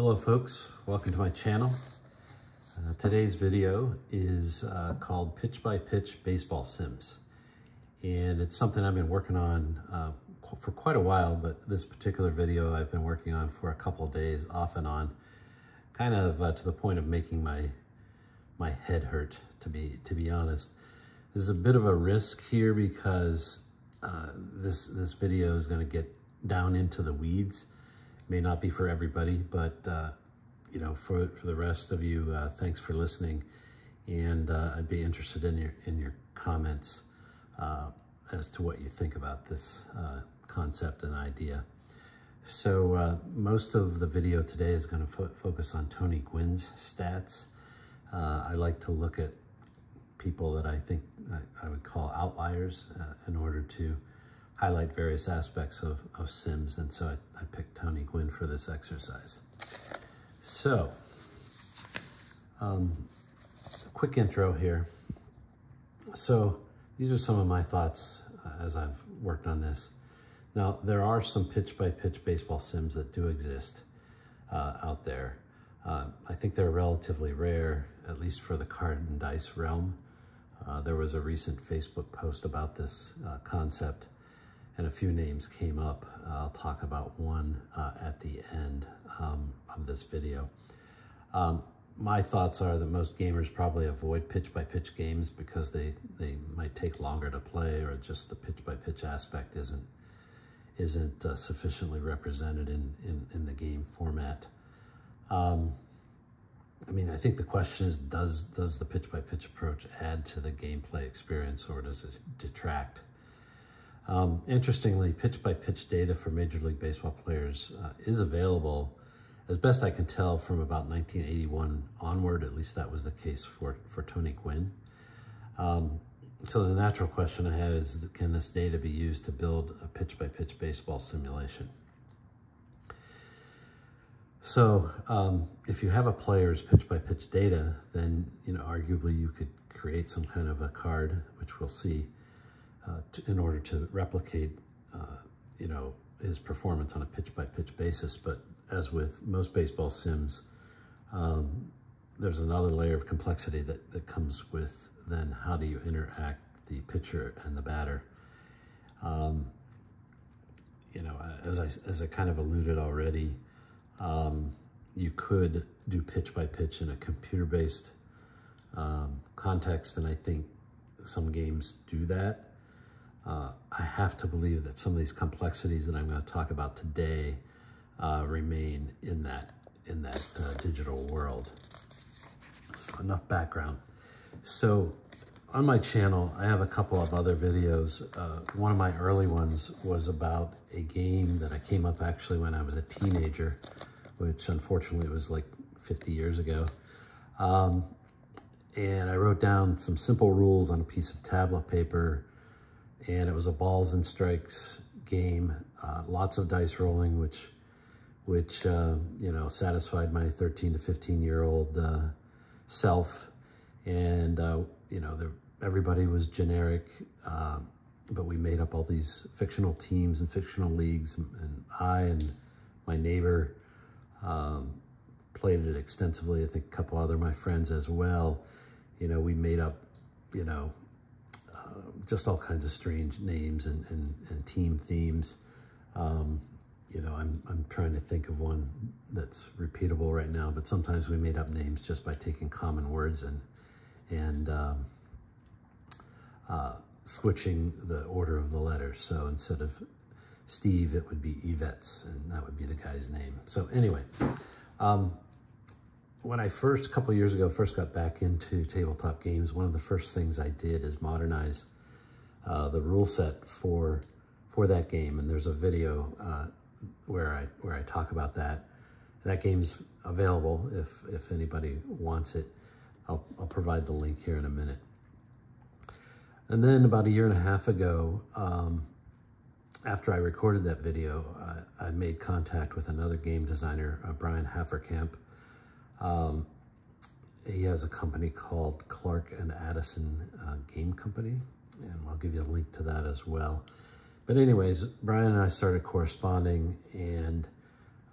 Hello folks, welcome to my channel. Uh, today's video is uh, called Pitch by Pitch Baseball Sims. And it's something I've been working on uh, for quite a while, but this particular video I've been working on for a couple days off and on, kind of uh, to the point of making my my head hurt, to be, to be honest. This is a bit of a risk here because uh, this, this video is gonna get down into the weeds may not be for everybody, but uh, you know, for for the rest of you, uh, thanks for listening, and uh, I'd be interested in your in your comments uh, as to what you think about this uh, concept and idea. So uh, most of the video today is going to fo focus on Tony Gwynn's stats. I like to look at people that I think I would call outliers in order to highlight various aspects of, of Sims, and so I, I picked Tony Gwynn for this exercise. So, um, quick intro here. So, these are some of my thoughts uh, as I've worked on this. Now, there are some pitch-by-pitch -pitch baseball sims that do exist uh, out there. Uh, I think they're relatively rare, at least for the card and dice realm. Uh, there was a recent Facebook post about this uh, concept and a few names came up. Uh, I'll talk about one uh, at the end um, of this video. Um, my thoughts are that most gamers probably avoid pitch-by-pitch -pitch games because they, they might take longer to play or just the pitch-by-pitch -pitch aspect isn't, isn't uh, sufficiently represented in, in, in, the game format. Um, I mean, I think the question is, does, does the pitch-by-pitch -pitch approach add to the gameplay experience or does it detract? Um, interestingly, pitch-by-pitch data for Major League Baseball players uh, is available, as best I can tell, from about 1981 onward. At least that was the case for, for Tony Gwynn. Um, so the natural question I have is, can this data be used to build a pitch-by-pitch baseball simulation? So um, if you have a player's pitch-by-pitch -pitch data, then you know arguably you could create some kind of a card, which we'll see, uh, to, in order to replicate, uh, you know, his performance on a pitch-by-pitch -pitch basis. But as with most baseball sims, um, there's another layer of complexity that, that comes with then how do you interact the pitcher and the batter. Um, you know, as I, as I kind of alluded already, um, you could do pitch by pitch in a computer-based um, context, and I think some games do that uh, I have to believe that some of these complexities that I'm going to talk about today uh, remain in that in that uh, digital world. So enough background. So on my channel, I have a couple of other videos. Uh, one of my early ones was about a game that I came up actually when I was a teenager, which unfortunately was like 50 years ago. Um, and I wrote down some simple rules on a piece of tablet paper and it was a balls and strikes game. Uh, lots of dice rolling, which, which uh, you know, satisfied my 13 to 15 year old uh, self. And, uh, you know, everybody was generic, uh, but we made up all these fictional teams and fictional leagues. And I and my neighbor um, played it extensively. I think a couple other my friends as well. You know, we made up, you know, just all kinds of strange names and, and, and team themes. Um, you know, I'm, I'm trying to think of one that's repeatable right now, but sometimes we made up names just by taking common words and, and um, uh, switching the order of the letters. So instead of Steve, it would be Yvette's, and that would be the guy's name. So anyway, um, when I first, a couple years ago, first got back into tabletop games, one of the first things I did is modernize uh, the rule set for for that game, and there's a video uh, where I where I talk about that. That game's available if if anybody wants it. I'll I'll provide the link here in a minute. And then about a year and a half ago, um, after I recorded that video, uh, I made contact with another game designer, uh, Brian Haferkamp. Um, he has a company called Clark and Addison uh, Game Company and I'll give you a link to that as well. But anyways, Brian and I started corresponding, and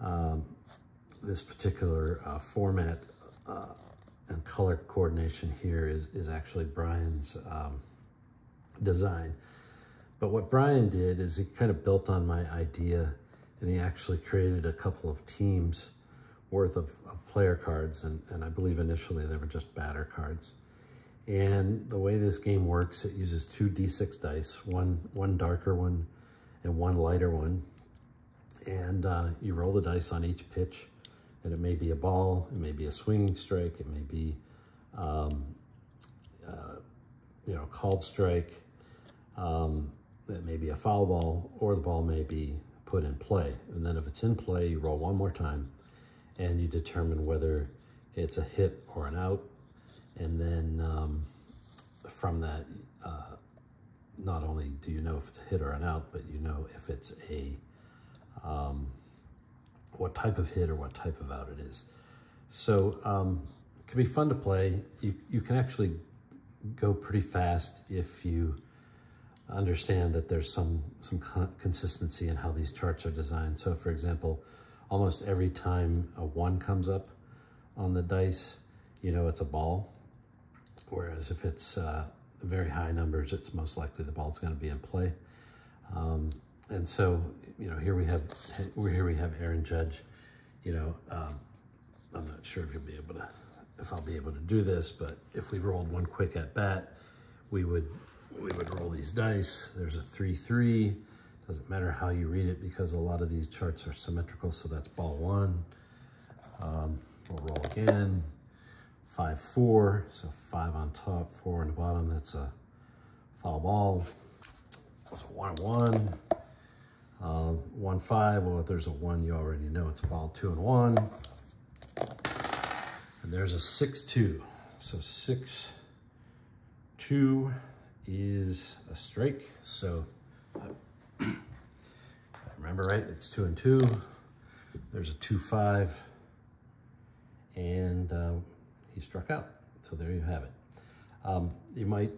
um, this particular uh, format uh, and color coordination here is, is actually Brian's um, design. But what Brian did is he kind of built on my idea and he actually created a couple of teams worth of, of player cards. And, and I believe initially they were just batter cards. And the way this game works, it uses two D6 dice, one, one darker one and one lighter one. And uh, you roll the dice on each pitch and it may be a ball, it may be a swinging strike, it may be, um, uh, you know, called strike, um, it may be a foul ball, or the ball may be put in play. And then if it's in play, you roll one more time and you determine whether it's a hit or an out. And then um, from that, uh, not only do you know if it's a hit or an out, but you know if it's a, um, what type of hit or what type of out it is. So um, it can be fun to play. You, you can actually go pretty fast if you understand that there's some, some consistency in how these charts are designed. So for example, almost every time a one comes up on the dice, you know it's a ball. Whereas if it's uh, very high numbers, it's most likely the ball's going to be in play. Um, and so, you know, here we have here we have Aaron Judge. You know, um, I'm not sure if you'll be able to, if I'll be able to do this, but if we rolled one quick at bat, we would we would roll these dice. There's a three three. Doesn't matter how you read it because a lot of these charts are symmetrical. So that's ball one. Um, we'll roll again. Five four. So five on top, four on the bottom. That's a foul ball. That's a one one. Uh, one five, well, if there's a one, you already know it's a ball two and one. And there's a six two. So six two is a strike. So uh, remember right, it's two and two. There's a two five, and uh, he struck out. So there you have it. Um, you might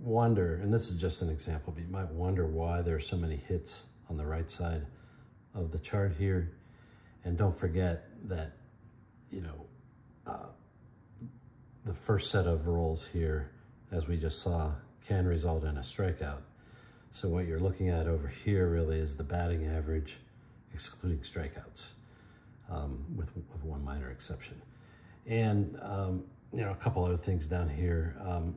wonder, and this is just an example, but you might wonder why there are so many hits on the right side of the chart here. And don't forget that, you know, uh, the first set of rolls here, as we just saw, can result in a strikeout. So what you're looking at over here really is the batting average, excluding strikeouts, um, with, with, one minor exception. And, um, you know, a couple other things down here. Um,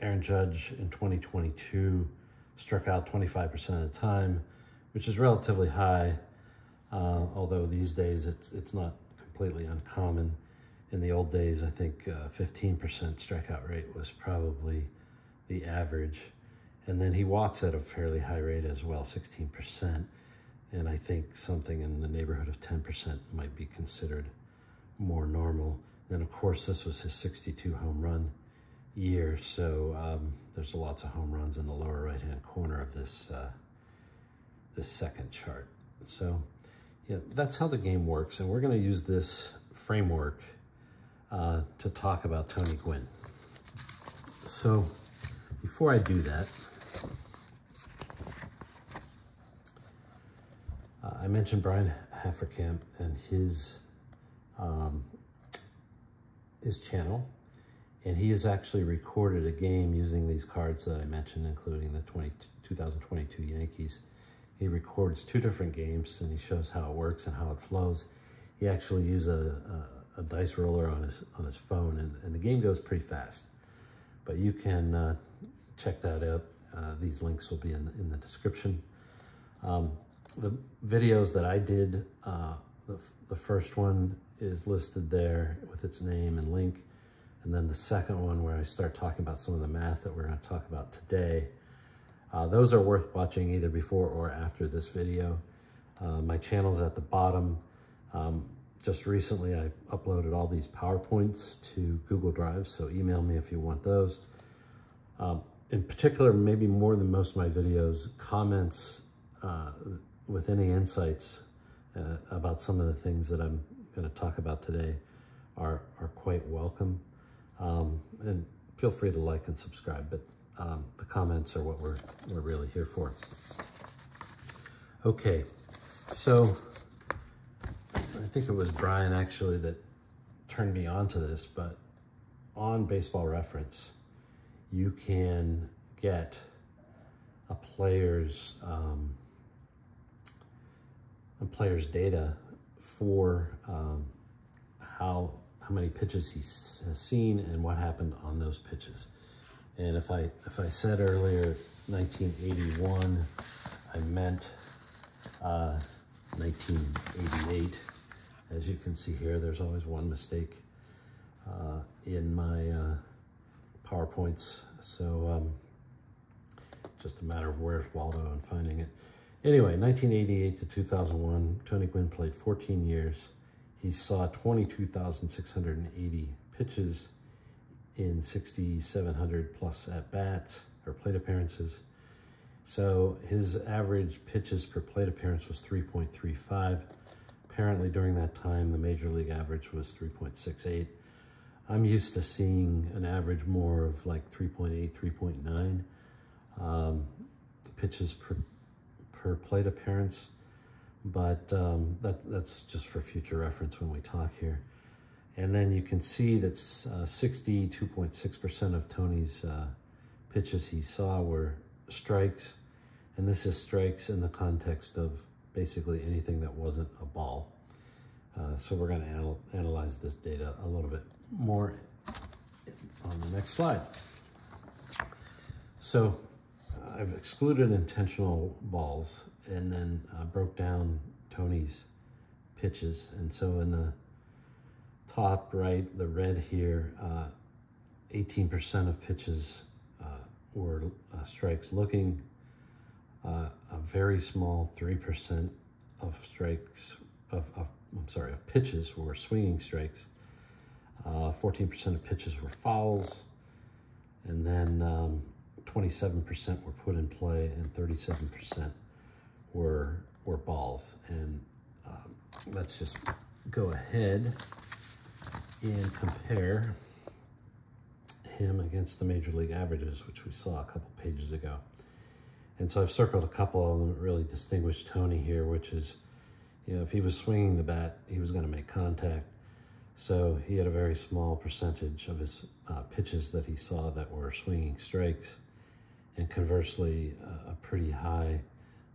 Aaron Judge in 2022 struck out 25% of the time, which is relatively high, uh, although these days it's, it's not completely uncommon. In the old days, I think 15% uh, strikeout rate was probably the average. And then he walks at a fairly high rate as well, 16%. And I think something in the neighborhood of 10% might be considered more normal. And of course, this was his 62 home run year. So um, there's lots of home runs in the lower right-hand corner of this, uh, this second chart. So yeah, that's how the game works. And we're gonna use this framework uh, to talk about Tony Gwynn. So before I do that, uh, I mentioned Brian Haferkamp and his um, his channel and he has actually recorded a game using these cards that I mentioned, including the 20, 2022 Yankees. He records two different games and he shows how it works and how it flows. He actually used a, a, a dice roller on his on his phone and, and, the game goes pretty fast. But you can uh, check that out. Uh, these links will be in the, in the description. Um, the videos that I did, uh, the, the first one is listed there with its name and link. And then the second one where I start talking about some of the math that we're going to talk about today. Uh, those are worth watching either before or after this video. Uh, my channel's at the bottom. Um, just recently I uploaded all these PowerPoints to Google Drive, so email me if you want those. Um, in particular, maybe more than most of my videos, comments uh, with any insights uh, about some of the things that I'm going to talk about today are, are quite welcome. Um, and feel free to like and subscribe, but um, the comments are what we're, we're really here for. Okay, so I think it was Brian actually that turned me on to this, but on Baseball Reference, you can get a player's um, a player's data for um, how how many pitches he has seen and what happened on those pitches. And if I if I said earlier 1981, I meant uh, 1988. As you can see here, there's always one mistake uh, in my uh, PowerPoints. So um, just a matter of where's Waldo and finding it. Anyway, 1988 to 2001, Tony Gwynn played 14 years. He saw 22,680 pitches in 6,700 plus at-bats or plate appearances. So his average pitches per plate appearance was 3.35. Apparently during that time, the major league average was 3.68. I'm used to seeing an average more of like 3.8, 3.9 um, pitches per, per plate appearance. But um, that, that's just for future reference when we talk here. And then you can see that 62.6% uh, of Tony's uh, pitches he saw were strikes. And this is strikes in the context of basically anything that wasn't a ball. Uh, so we're going to anal analyze this data a little bit more on the next slide. So I've excluded intentional balls and then uh, broke down Tony's pitches. And so in the top right, the red here, 18% uh, of pitches uh, were uh, strikes looking, uh, a very small 3% of strikes, of, of, I'm sorry, of pitches were swinging strikes. 14% of pitches were fouls. And then 27% um, were put in play and 37% were, were balls. And um, let's just go ahead and compare him against the major league averages, which we saw a couple pages ago. And so I've circled a couple of them that really distinguish Tony here, which is, you know, if he was swinging the bat, he was going to make contact. So he had a very small percentage of his uh, pitches that he saw that were swinging strikes, and conversely, uh, a pretty high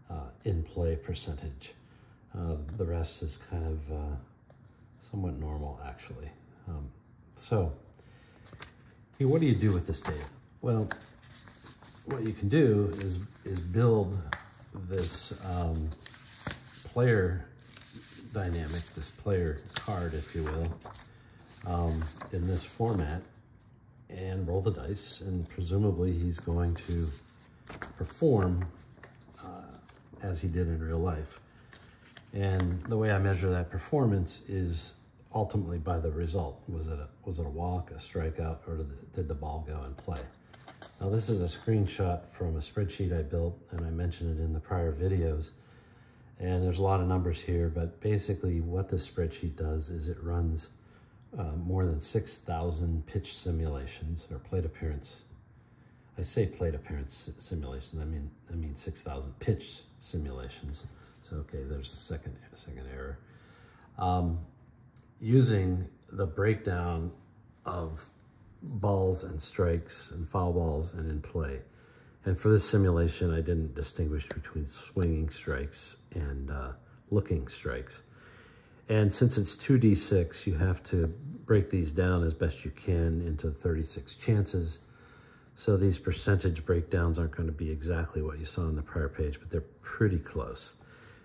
uh, in-play percentage. Uh, the rest is kind of uh, somewhat normal, actually. Um, so, what do you do with this data? Well, what you can do is, is build this um, player dynamic, this player card, if you will, um, in this format and roll the dice. And presumably he's going to perform uh, as he did in real life. And the way I measure that performance is ultimately by the result. Was it a, was it a walk, a strikeout, or did the, did the ball go in play? Now this is a screenshot from a spreadsheet I built, and I mentioned it in the prior videos. And there's a lot of numbers here, but basically what this spreadsheet does is it runs uh, more than 6,000 pitch simulations or plate appearance. I say plate appearance simulations, I mean I mean 6,000 pitch simulations. So okay, there's a second, second error. Um, using the breakdown of balls and strikes and foul balls and in play. And for this simulation, I didn't distinguish between swinging strikes and uh, looking strikes. And since it's 2d6, you have to break these down as best you can into 36 chances. So these percentage breakdowns aren't going to be exactly what you saw on the prior page, but they're pretty close.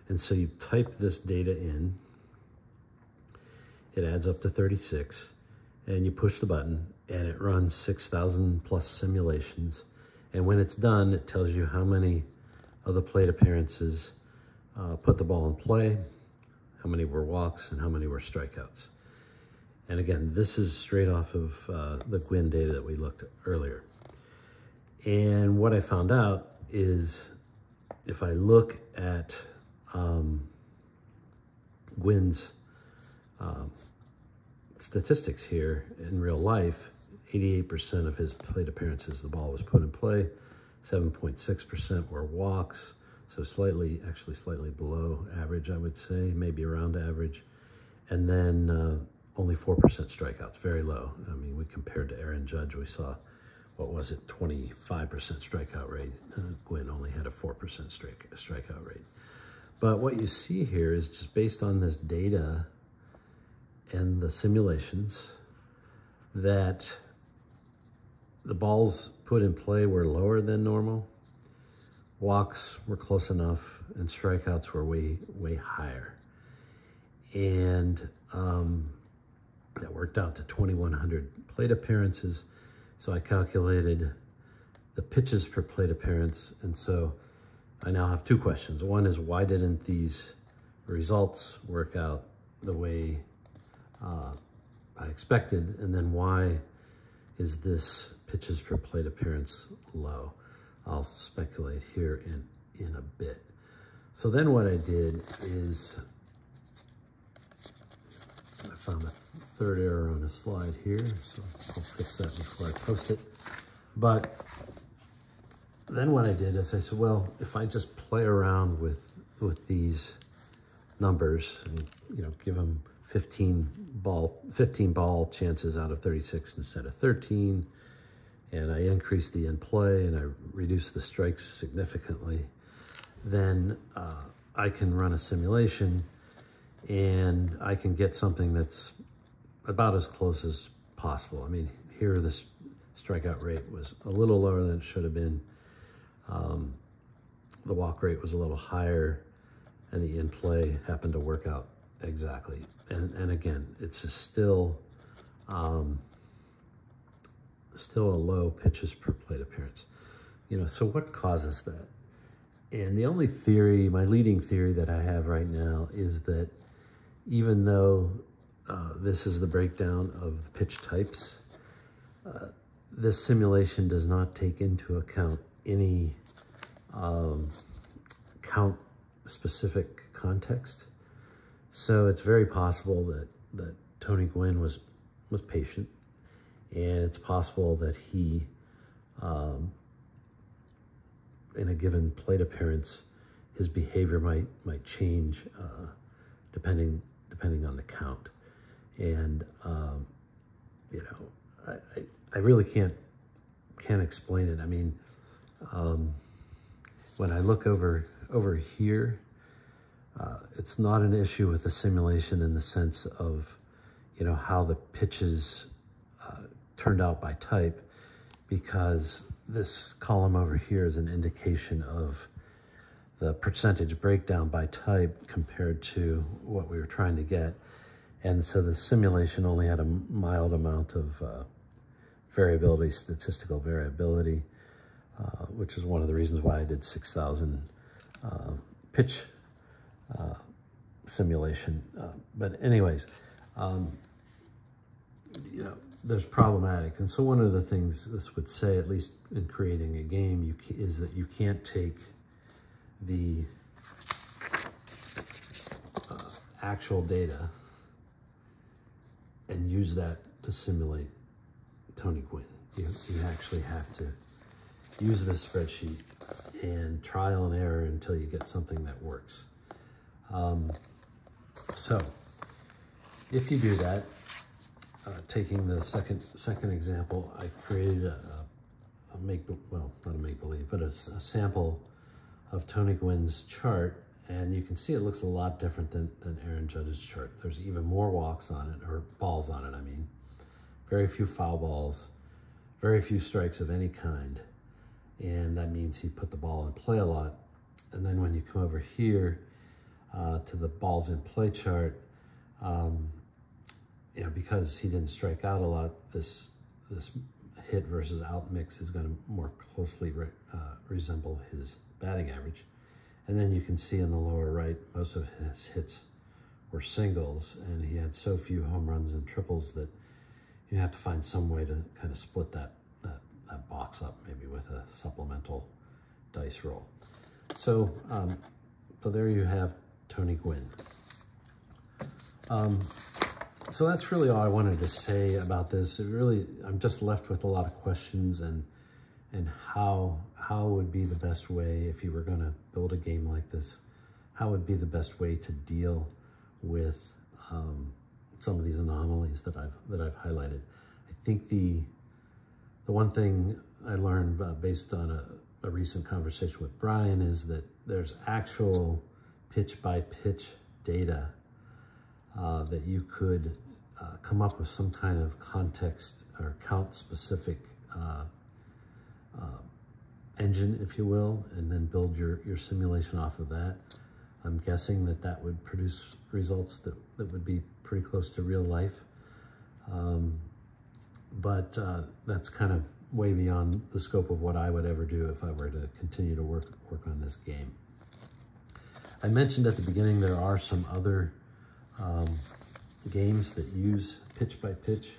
And so you type this data in, it adds up to 36, and you push the button, and it runs 6,000 plus simulations. And when it's done, it tells you how many of the plate appearances uh, put the ball in play, how many were walks, and how many were strikeouts. And again, this is straight off of uh, the Gwynn data that we looked at earlier. And what I found out is if I look at um, Gwynn's um, statistics here in real life, 88% of his plate appearances, the ball was put in play. 7.6% were walks, so slightly, actually slightly below average, I would say, maybe around average. and then uh, only 4% strikeouts, very low. I mean, we compared to Aaron Judge, we saw, what was it, 25% strikeout rate. Uh, Gwynn only had a 4% strike, strikeout rate. But what you see here is just based on this data and the simulations that the balls put in play were lower than normal. Walks were close enough and strikeouts were way, way higher. And um, that worked out to 2,100 plate appearances. So I calculated the pitches per plate appearance. And so I now have two questions. One is why didn't these results work out the way uh, I expected? And then why is this pitches per plate appearance low? I'll speculate here in, in a bit. So then what I did is I found a third error on a slide here, so I'll fix that before I post it. But then what I did is I said, well, if I just play around with with these numbers and you know give them 15 ball 15 ball chances out of 36 instead of 13 and I increase the in play and I reduce the strikes significantly then uh, I can run a simulation and I can get something that's about as close as possible. I mean, here this strikeout rate was a little lower than it should have been. Um, the walk rate was a little higher, and the in play happened to work out exactly. And and again, it's still um, still a low pitches per plate appearance. You know, so what causes that? And the only theory, my leading theory that I have right now is that even though uh, this is the breakdown of pitch types, uh, this simulation does not take into account any um, count specific context. So it's very possible that, that Tony Gwynn was, was patient and it's possible that he, um, in a given plate appearance, his behavior might, might change uh, depending depending on the count. And, um, you know, I, I, I, really can't, can't explain it. I mean, um, when I look over, over here, uh, it's not an issue with the simulation in the sense of, you know, how the pitches turned out by type, because this column over here is an indication of the percentage breakdown by type compared to what we were trying to get. And so the simulation only had a mild amount of uh, variability, statistical variability, uh, which is one of the reasons why I did 6,000 uh, pitch uh, simulation. Uh, but anyways, um, you know, there's problematic. And so one of the things this would say, at least in creating a game, you is that you can't take the uh, actual data and use that to simulate Tony Gwynn. You, you actually have to use this spreadsheet and trial and error until you get something that works. Um, so if you do that, uh, taking the second second example, I created a, a make well not a make believe, but a, a sample of Tony Gwynn's chart, and you can see it looks a lot different than, than Aaron Judge's chart. There's even more walks on it, or balls on it, I mean. Very few foul balls, very few strikes of any kind. And that means he put the ball in play a lot. And then when you come over here uh, to the balls in play chart, um, you know, because he didn't strike out a lot, this this hit versus out mix is going to more closely re, uh, resemble his batting average. And then you can see in the lower right, most of his hits were singles, and he had so few home runs and triples that you have to find some way to kind of split that, that, that box up, maybe with a supplemental dice roll. So, um, so there you have Tony Gwynn. Um, so that's really all I wanted to say about this. It really, I'm just left with a lot of questions and and how how would be the best way if you were going to build a game like this how would be the best way to deal with um, some of these anomalies that I've that I've highlighted. I think the the one thing I learned uh, based on a, a recent conversation with Brian is that there's actual pitch by pitch data uh, that you could uh, come up with some kind of context or count specific uh, uh, engine, if you will, and then build your, your simulation off of that. I'm guessing that that would produce results that, that would be pretty close to real life. Um, but uh, that's kind of way beyond the scope of what I would ever do if I were to continue to work, work on this game. I mentioned at the beginning there are some other um, games that use pitch by pitch.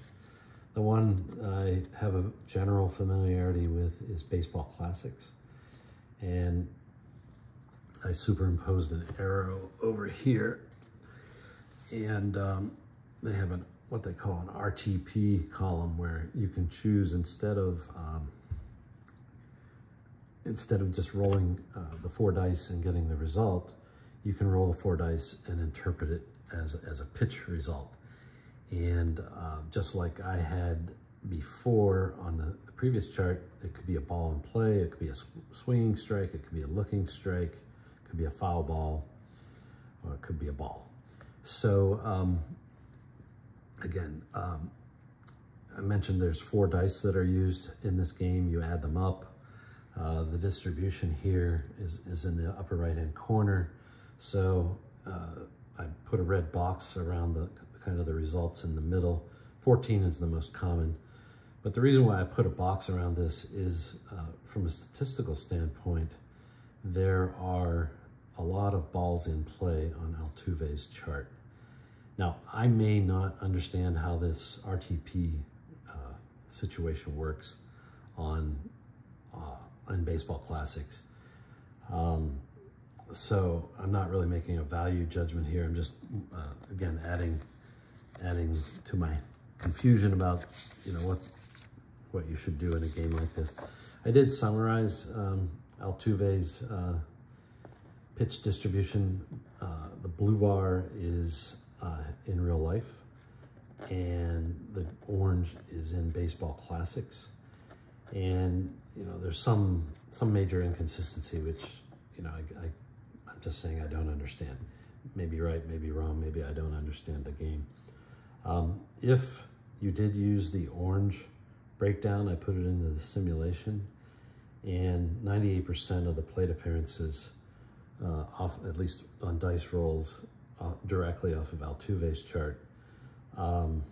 The one that I have a general familiarity with is Baseball Classics. And I superimposed an arrow over here. And um, they have an what they call an RTP column where you can choose instead of um, instead of just rolling uh, the four dice and getting the result, you can roll the four dice and interpret it as, as a pitch result. And uh, just like I had before on the, the, previous chart, it could be a ball in play, it could be a sw swinging strike, it could be a looking strike, it could be a foul ball, or it could be a ball. So um, again, um, I mentioned there's four dice that are used in this game. You add them up. Uh, the distribution here is, is in the upper right-hand corner. So uh, I put a red box around the kind of the results in the middle. 14 is the most common. But the reason why I put a box around this is uh, from a statistical standpoint, there are a lot of balls in play on Altuve's chart. Now, I may not understand how this RTP uh, situation works on, uh, on baseball classics. Um, so I'm not really making a value judgment here. I'm just, uh, again, adding, adding to my confusion about, you know, what, what you should do in a game like this. I did summarize um, Altuve's uh, pitch distribution. Uh, the blue bar is uh, in real life, and the orange is in baseball classics. And, you know, there's some, some major inconsistency, which, you know, I, I just saying I don't understand. Maybe right, maybe wrong, maybe I don't understand the game. Um, if you did use the orange breakdown, I put it into the simulation, and 98% of the plate appearances, uh, off at least on dice rolls, uh, directly off of Altuve's chart, um,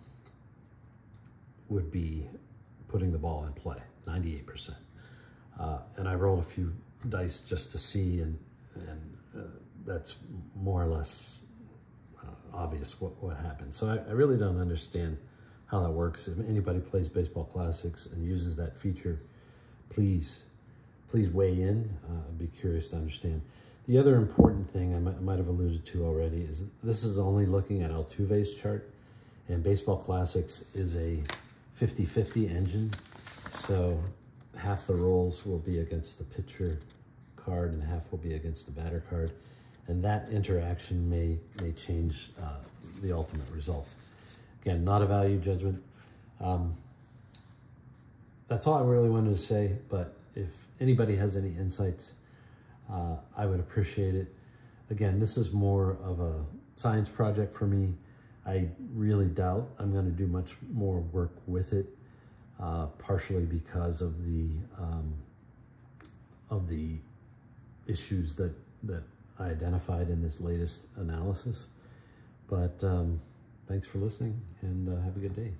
would be putting the ball in play, 98%. Uh, and I rolled a few dice just to see, and, and that's more or less uh, obvious what, what happened. So I, I, really don't understand how that works. If anybody plays Baseball Classics and uses that feature, please, please weigh in. Uh, I'd be curious to understand. The other important thing I might, I might have alluded to already is this is only looking at Altuve's chart and Baseball Classics is a 50-50 engine. So half the rolls will be against the pitcher card and half will be against the batter card. And that interaction may, may change uh, the ultimate result. Again, not a value judgment. Um, that's all I really wanted to say, but if anybody has any insights, uh, I would appreciate it. Again, this is more of a science project for me. I really doubt I'm going to do much more work with it, uh, partially because of the um, of the issues that, that I identified in this latest analysis. But um, thanks for listening and uh, have a good day.